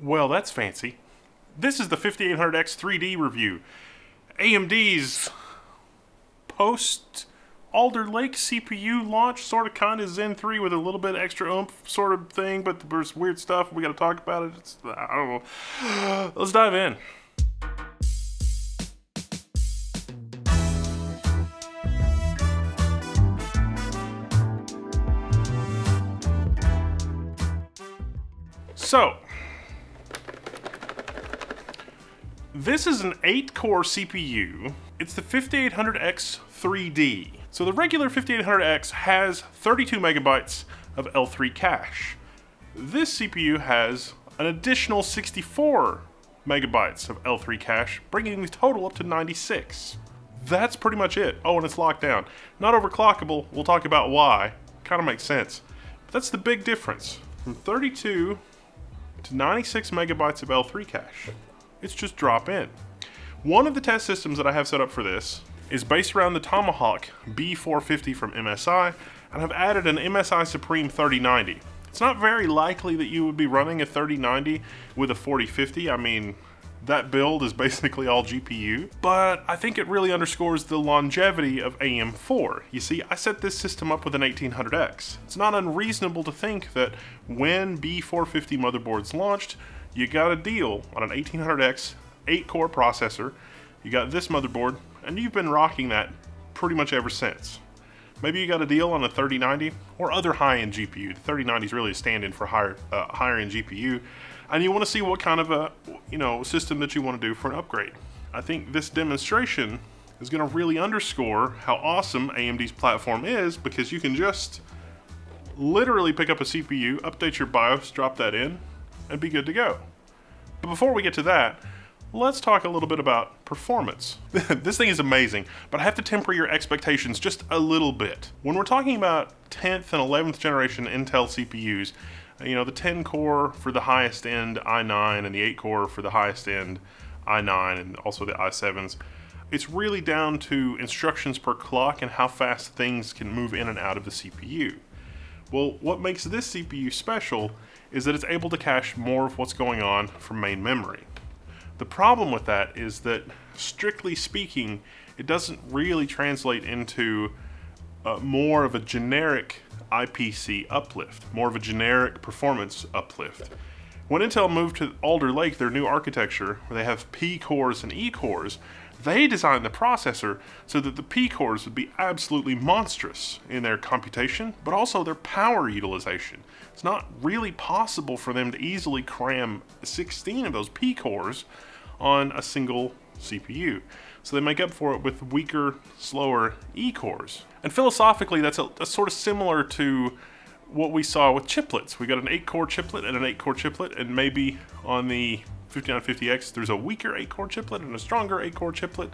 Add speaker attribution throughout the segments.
Speaker 1: Well, that's fancy. This is the 5800X 3D review. AMD's post Alder Lake CPU launch, sort of kind of Zen 3 with a little bit extra oomph sort of thing, but there's weird stuff. We got to talk about it. It's, I don't know. Let's dive in. So, this is an 8 core CPU. It's the 5800X 3D. So the regular 5800X has 32 megabytes of L3 cache. This CPU has an additional 64 megabytes of L3 cache, bringing the total up to 96. That's pretty much it. Oh, and it's locked down. Not overclockable, we'll talk about why. Kind of makes sense. But that's the big difference. From 32 to 96 megabytes of L3 cache. It's just drop in. One of the test systems that I have set up for this is based around the Tomahawk B450 from MSI, and I've added an MSI Suprim 3090. It's not very likely that you would be running a 3090 with a 4050. I mean, that build is basically all GPU, but I think it really underscores the longevity of AM4. You see, I set this system up with an 1800X. It's not unreasonable to think that when B450 motherboards launched, you got a deal on an 1800X 8-core processor, you got this motherboard, and you've been rocking that pretty much ever since. Maybe you got a deal on a 3090 or other high-end GPU. The 3090 is really a stand-in for higher, uh, higher-end GPU, and you want to see what kind of a you know system that you want to do for an upgrade. I think this demonstration is going to really underscore how awesome AMD's platform is because you can just literally pick up a CPU, update your BIOS, drop that in, and be good to go. But before we get to that, let's talk a little bit about performance. this thing is amazing, but I have to temper your expectations just a little bit. When we're talking about 10th and 11th generation Intel CPUs, you know, the 10 core for the highest end i9 and the 8 core for the highest end i9 and also the i7s, it's really down to instructions per clock and how fast things can move in and out of the CPU. Well, what makes this CPU special is that it's able to cache more of what's going on from main memory. The problem with that is that, strictly speaking, it doesn't really translate into uh, more of a generic IPC uplift, more of a generic performance uplift. When Intel moved to Alder Lake, their new architecture, where they have P cores and E cores, they designed the processor so that the P cores would be absolutely monstrous in their computation, but also their power utilization. It's not really possible for them to easily cram 16 of those P cores on a single CPU. So they make up for it with weaker, slower E cores. And philosophically, that's, a, sort of similar to what we saw with chiplets. We got an 8-core chiplet and an 8-core chiplet, and maybe on the 5950X, there's a weaker 8-core chiplet and a stronger 8-core chiplet,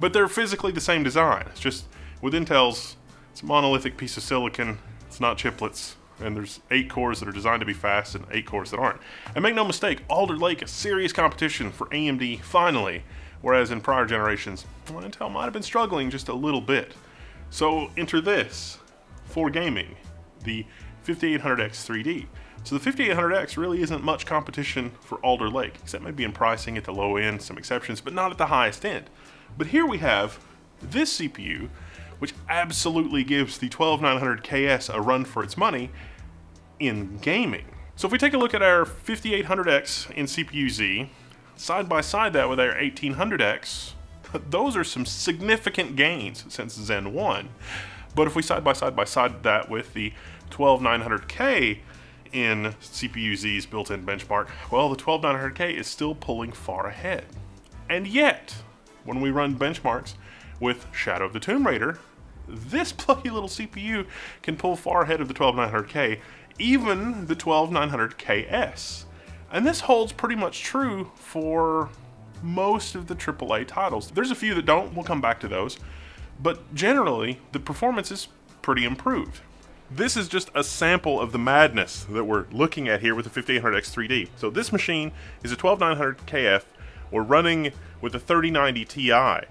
Speaker 1: but they're physically the same design. It's just, with Intel's, it's a monolithic piece of silicon, it's not chiplets, and there's 8 cores that are designed to be fast and 8 cores that aren't. And make no mistake, Alder Lake, a serious competition for AMD, finally, whereas in prior generations, well, Intel might have been struggling just a little bit. So enter this, for gaming, the 5800X 3D. So the 5800X really isn't much competition for Alder Lake, except maybe in pricing at the low end, some exceptions, but not at the highest end. But here we have this CPU, which absolutely gives the 12900KS a run for its money in gaming. So if we take a look at our 5800X in CPU-Z, side by side that with our 1800X, those are some significant gains since Zen 1. But if we side by side by side that with the 12900K in CPU-Z's built-in benchmark, well, the 12900K is still pulling far ahead. And yet, when we run benchmarks with Shadow of the Tomb Raider, this plucky little CPU can pull far ahead of the 12900K, even the 12900KS. And this holds pretty much true for most of the AAA titles. There's a few that don't, we'll come back to those, but generally, the performance is pretty improved. This is just a sample of the madness that we're looking at here with the 5800X 3D. So this machine is a 12900 KF. We're running with a 3090 Ti.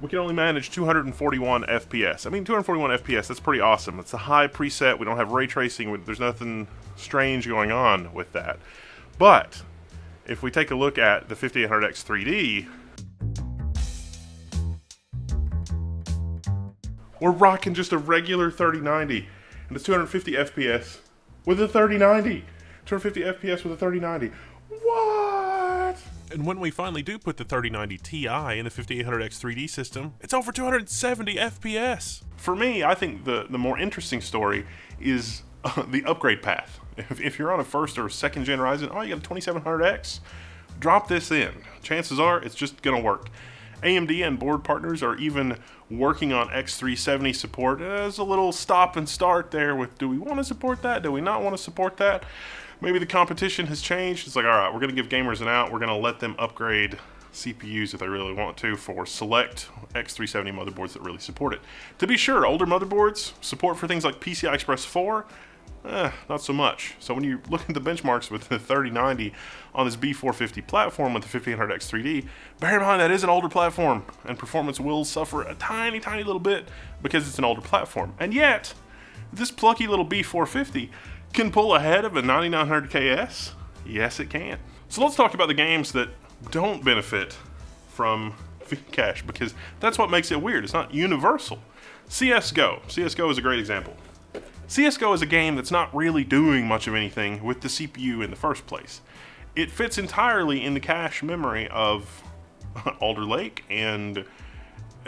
Speaker 1: We can only manage 241 FPS. I mean, 241 FPS, that's pretty awesome. It's a high preset. We don't have ray tracing. There's nothing strange going on with that. But if we take a look at the 5800X 3D, we're rocking just a regular 3090 and it's 250 FPS with a 3090. 250 FPS with a 3090. What? And when we finally do put the 3090 Ti in the 5800X 3D system, it's over 270 FPS. For me, I think the, the more interesting story is uh, the upgrade path. If, if, you're on a first or second gen Ryzen, oh, you got a 2700X, drop this in. Chances are it's just going to work. AMD and board partners are even working on X370 support. There's a little stop and start there with do we want to support that? Do we not want to support that? Maybe the competition has changed. It's like, all right, we're going to give gamers an out. We're going to let them upgrade CPUs if they really want to for select X370 motherboards that really support it. To be sure, older motherboards support for things like PCI Express 4 Eh, not so much. So when you look at the benchmarks with the 3090 on this B450 platform with the 5800X3D, bear in mind that is an older platform and performance will suffer a tiny, tiny little bit because it's an older platform. And yet, this plucky little B450 can pull ahead of a 9900 KS. Yes, it can. So let's talk about the games that don't benefit from cache because that's what makes it weird. It's not universal. CSGO. CSGO is a great example. CSGO is a game that's not really doing much of anything with the CPU in the first place. It fits entirely in the cache memory of Alder Lake and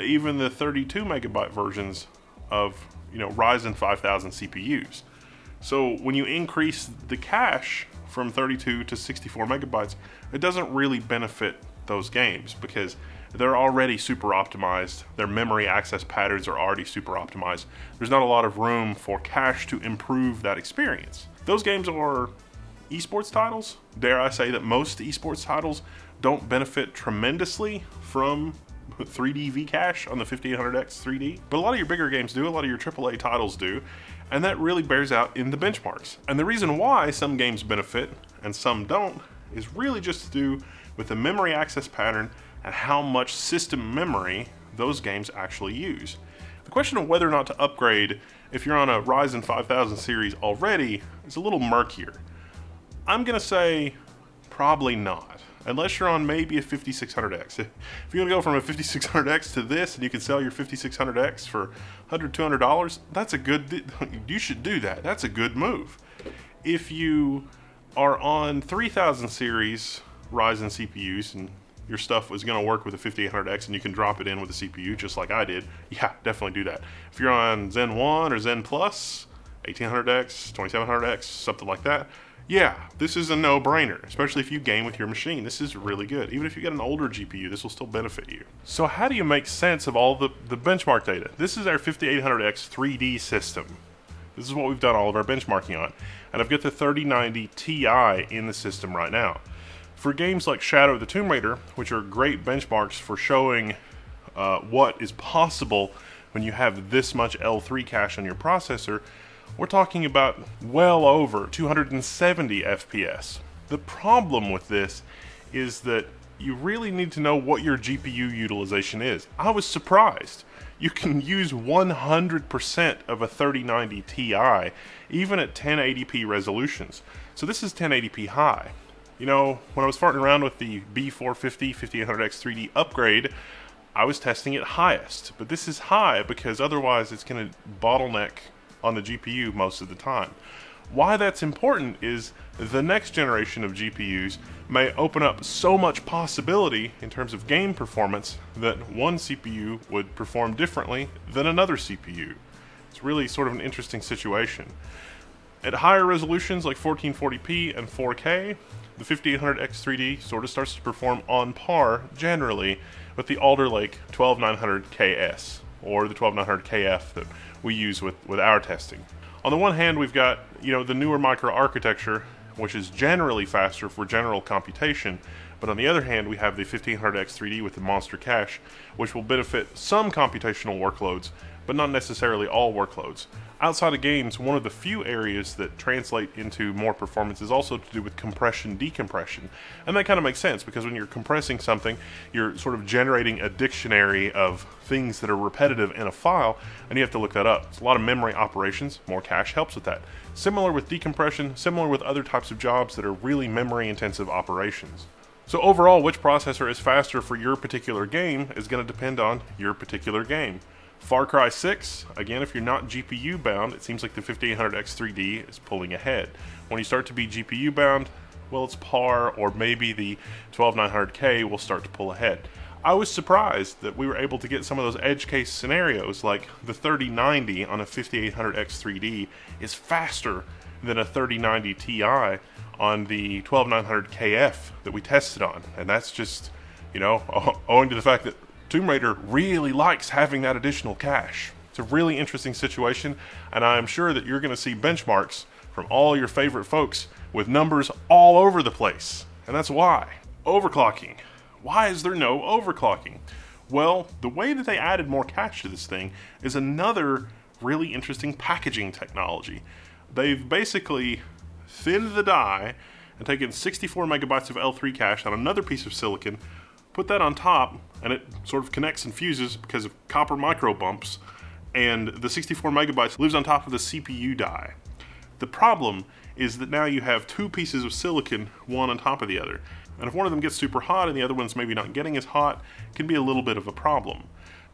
Speaker 1: even the 32 megabyte versions of you know Ryzen 5000 CPUs. So when you increase the cache from 32 to 64 megabytes, it doesn't really benefit those games because they're already super optimized. Their memory access patterns are already super optimized. There's not a lot of room for cache to improve that experience. Those games are esports titles. Dare I say that most esports titles don't benefit tremendously from 3D V-Cache on the 5800X 3D, but a lot of your bigger games do, a lot of your AAA titles do, and that really bears out in the benchmarks. And the reason why some games benefit and some don't is really just to do with the memory access pattern and how much system memory those games actually use. The question of whether or not to upgrade if you're on a Ryzen 5000 series already is a little murkier. I'm gonna say probably not, unless you're on maybe a 5600X. If you're gonna go from a 5600X to this and you can sell your 5600X for $100, $200, that's a good, you should do that. That's a good move. If you are on 3000 series Ryzen CPUs and your stuff is going to work with a 5800X and you can drop it in with a CPU just like I did, yeah, definitely do that. If you're on Zen 1 or Zen Plus, 1800X, 2700X, something like that, yeah, this is a no-brainer, especially if you game with your machine. This is really good. Even if you get an older GPU, this will still benefit you. So how do you make sense of all the, the benchmark data? This is our 5800X 3D system. This is what we've done all of our benchmarking on. And I've got the 3090 Ti in the system right now. For games like Shadow of the Tomb Raider, which are great benchmarks for showing uh, what is possible when you have this much L3 cache on your processor, we're talking about well over 270 FPS. The problem with this is that you really need to know what your GPU utilization is. I was surprised. You can use 100% of a 3090 Ti, even at 1080p resolutions. So this is 1080p high. You know, when I was farting around with the B450 5800X 3D upgrade, I was testing it highest. But this is high because otherwise it's going to bottleneck on the GPU most of the time. Why that's important is the next generation of GPUs may open up so much possibility in terms of game performance that one CPU would perform differently than another CPU. It's really sort of an interesting situation. At higher resolutions like 1440p and 4K, the 5800X3D sort of starts to perform on par, generally, with the Alder Lake 12900KS, or the 12900KF that we use with, with our testing. On the one hand, we've got, you know, the newer microarchitecture, which is generally faster for general computation, but on the other hand, we have the 5800X3D with the Monster Cache, which will benefit some computational workloads, but not necessarily all workloads. Outside of games, one of the few areas that translate into more performance is also to do with compression decompression. And that kind of makes sense because when you're compressing something, you're sort of generating a dictionary of things that are repetitive in a file, and you have to look that up. It's a lot of memory operations, more cache helps with that. Similar with decompression, similar with other types of jobs that are really memory intensive operations. So overall, which processor is faster for your particular game is going to depend on your particular game. Far Cry 6, again, if you're not GPU bound, it seems like the 5800X3D is pulling ahead. When you start to be GPU bound, well, it's par, or maybe the 12900K will start to pull ahead. I was surprised that we were able to get some of those edge case scenarios, like the 3090 on a 5800X3D is faster than a 3090 Ti on the 12900KF that we tested on. And that's just, you know, owing to the fact that Tomb Raider really likes having that additional cache. It's a really interesting situation, and I'm sure that you're going to see benchmarks from all your favorite folks with numbers all over the place. And that's why. Overclocking. Why is there no overclocking? Well, the way that they added more cache to this thing is another really interesting packaging technology. They've basically thinned the die and taken 64 megabytes of L3 cache on another piece of silicon Put that on top, and it sort of connects and fuses because of copper micro bumps, and the 64 megabytes lives on top of the CPU die. The problem is that now you have two pieces of silicon, one on top of the other. And if one of them gets super hot and the other one's maybe not getting as hot, it can be a little bit of a problem.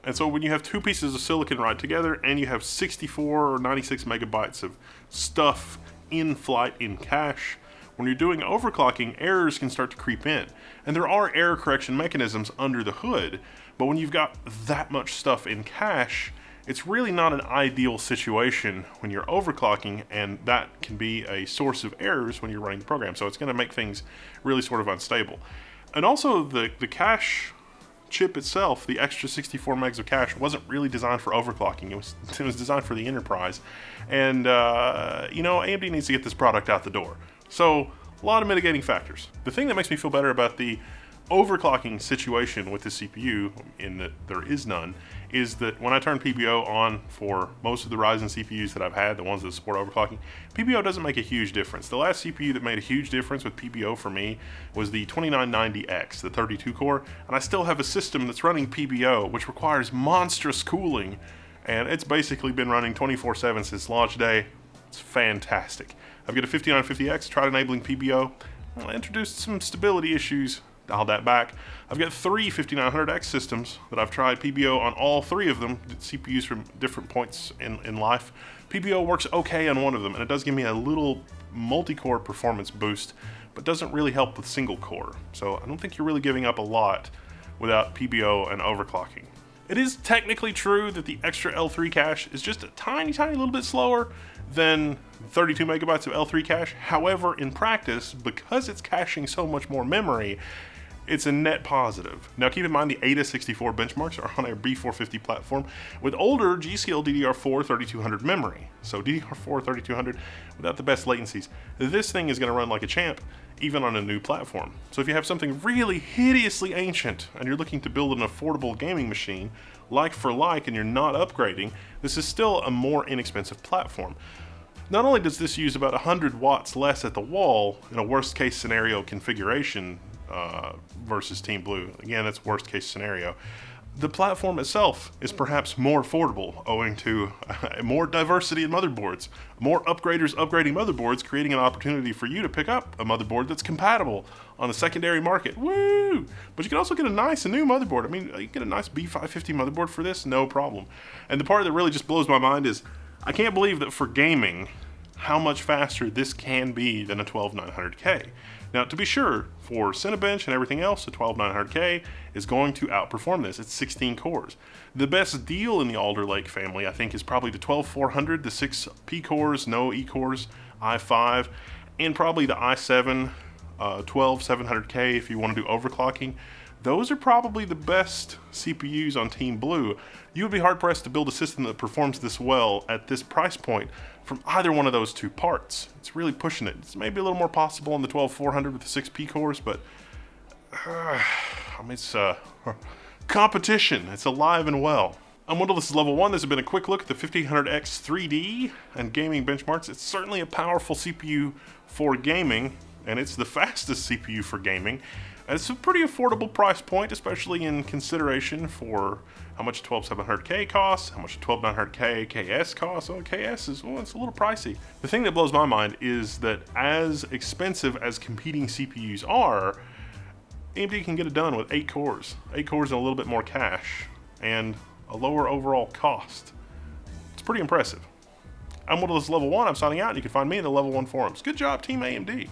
Speaker 1: And so when you have two pieces of silicon right together and you have 64 or 96 megabytes of stuff in flight in cache, when you're doing overclocking, errors can start to creep in. And there are error correction mechanisms under the hood, but when you've got that much stuff in cache, it's really not an ideal situation when you're overclocking, and that can be a source of errors when you're running the program. So it's going to make things really sort of unstable. And also, the, the cache chip itself, the extra 64 megs of cache, wasn't really designed for overclocking. It was, it was designed for the enterprise. And, uh, you know, AMD needs to get this product out the door. So, a lot of mitigating factors. The thing that makes me feel better about the overclocking situation with the CPU, in that there is none, is that when I turn PBO on for most of the Ryzen CPUs that I've had, the ones that support overclocking, PBO doesn't make a huge difference. The last CPU that made a huge difference with PBO for me was the 2990X, the 32 core, and I still have a system that's running PBO, which requires monstrous cooling, and it's basically been running 24 7 since launch day. It's fantastic. I've got a 5950X, tried enabling PBO, introduced some stability issues, dialed that back. I've got three 5900X systems that I've tried PBO on all three of them, CPUs from different points in, in life. PBO works okay on one of them, and it does give me a little multi-core performance boost, but doesn't really help with single core. So I don't think you're really giving up a lot without PBO and overclocking. It is technically true that the extra L3 cache is just a tiny, tiny little bit slower than 32 megabytes of L3 cache. However, in practice, because it's caching so much more memory, it's a net positive. Now keep in mind the AIDA64 benchmarks are on a B450 platform with older G.Skill DDR4 3200 memory. So DDR4 3200 without the best latencies. This thing is going to run like a champ even on a new platform. So if you have something really hideously ancient and you're looking to build an affordable gaming machine, like for like, and you're not upgrading, this is still a more inexpensive platform. Not only does this use about 100 watts less at the wall in a worst case scenario configuration uh, versus Team Blue, again, that's worst case scenario, the platform itself is perhaps more affordable owing to more diversity in motherboards. More upgraders upgrading motherboards, creating an opportunity for you to pick up a motherboard that's compatible on the secondary market. Woo! But you can also get a nice new motherboard. I mean, you get a nice B550 motherboard for this, no problem. And the part that really just blows my mind is I can't believe that for gaming, how much faster this can be than a 12900K. Now, to be sure, for Cinebench and everything else, the 12900K is going to outperform this. It's 16 cores. The best deal in the Alder Lake family, I think, is probably the 12400, the 6 P cores, no E cores, i5, and probably the i7 uh, 12700K if you want to do overclocking. Those are probably the best CPUs on Team Blue. You would be hard pressed to build a system that performs this well at this price point from either one of those two parts. It's really pushing it. It's maybe a little more possible on the 12400 with the 6P cores, but uh, I mean, it's uh, competition. It's alive and well. I'm Wendell, this is Level 1. This has been a quick look at the 5800X 3D and gaming benchmarks. It's certainly a powerful CPU for gaming, and it's the fastest CPU for gaming. It's a pretty affordable price point, especially in consideration for how much a 12700K costs, how much a 12900K KS costs. Oh, KS is, well, it's a little pricey. The thing that blows my mind is that as expensive as competing CPUs are, AMD can get it done with eight cores. Eight cores and a little bit more cache. And a lower overall cost. It's pretty impressive. I'm Wendell, this level 1. I'm signing out, and you can find me in the level 1 forums. Good job, Team AMD.